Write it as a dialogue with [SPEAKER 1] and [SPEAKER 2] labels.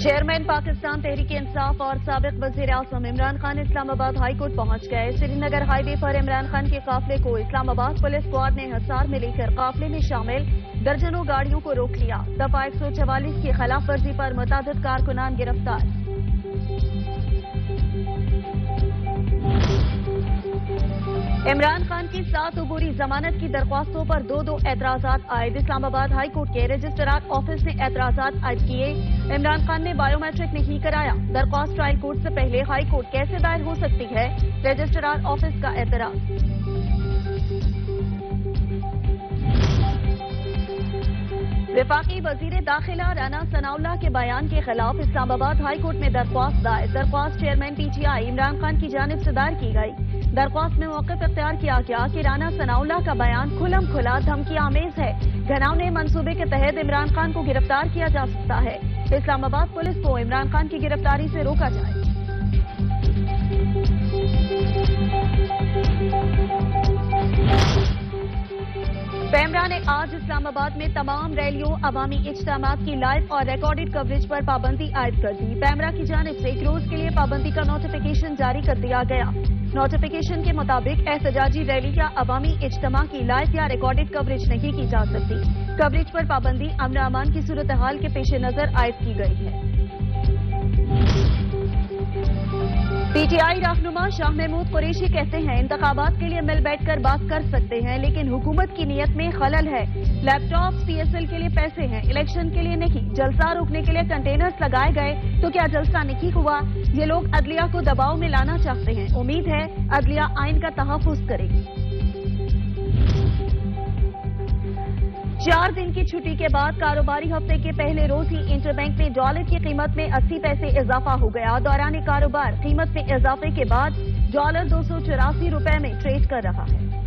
[SPEAKER 1] Chairman Pakistan Tehreek Insaf और सबक वज़ीर अजम इमरान खान इस्लामाबाद हाईकोर्ट पहुँच गए। श्रीनगर हाईवे पर इमरान खान के काफिले को इस्लामाबाद पुलिस स्क्वाड ने हसार में लेकर काफिले में शामिल, दर्जनों गाड़ियों को रोक लिया। दफ़ा एक सौ चवालीस की खिलाफ वर्जी पर मुताद कारकुनान गिरफ़्तार। इमरान खान की सात अबूरी जमानत की दरख्वास्तों पर दो दो एतराजात आयद इस्लामाबाद हाई कोर्ट के रजिस्ट्रार ऑफ़िस ने एतराजात आज किए। इमरान खान ने बायोमेट्रिक नहीं कराया। दरख्वास्त ट्रायल कोर्ट से पहले हाई कोर्ट कैसे दायर हो सकती है? रजिस्ट्रार ऑफ़िस का एतराज़। विफाकी वज़ीर दाखिला राना सनाउल्ला के बयान के खिलाफ इस्लामाबाद हाईकोर्ट में दरख्वास्त दायर दरख्वास्त चेयरमैन पीटीआई इमरान खान की जानब से दायर की गई। दरख्वास्त में मौके इख्तियार किया गया कि राना सनाउल्ला का बयान खुलम खुला धमकी आमेज है। घनावने मंसूबे के तहत इमरान खान को गिरफ़्तार किया जा सकता है। इस्लामाबाद पुलिस को इमरान खान की गिरफ्तारी से रोका जाए। पैमरा ने आज इस्लामाबाद में तमाम रैलियों, अवामी इज्तम की लाइव और रिकॉर्डेड कवरेज पर पाबंदी आयद कर दी। पैमरा की जानब से एक रोज के लिए पाबंदी का नोटिफिकेशन जारी कर दिया गया। नोटिफिकेशन के मुताबिक एहतजाजी रैली या अवामी इज्तम की लाइव या रिकॉर्डेड कवरेज नहीं की जा सकती। कवरेज पर पाबंदी अमन अमान की सूरत हाल के पेश नज़र आयद की गई है। पीटीआई रहनुमा शाह महमूद कुरेशी कहते हैं इंतबात के लिए मिल बैठ कर बात कर सकते हैं, लेकिन हुकूमत की नीयत में खलल है। लैपटॉप, सीएसएल के लिए पैसे हैं, इलेक्शन के लिए नहीं, जलसा रोकने के लिए कंटेनर्स लगाए गए तो क्या जलसा नहीं हुआ? ये लोग अदलिया को दबाव में लाना चाहते हैं। उम्मीद है अदलिया आइन का तहफुज करेगी। चार दिन की छुट्टी के बाद कारोबारी हफ़्ते के पहले रोज ही इंटरबैंक में डॉलर की कीमत में 80 पैसे इजाफा हो गया। दौरान कारोबार कीमत में इजाफे के बाद डॉलर दो सौ में ट्रेड कर रहा है।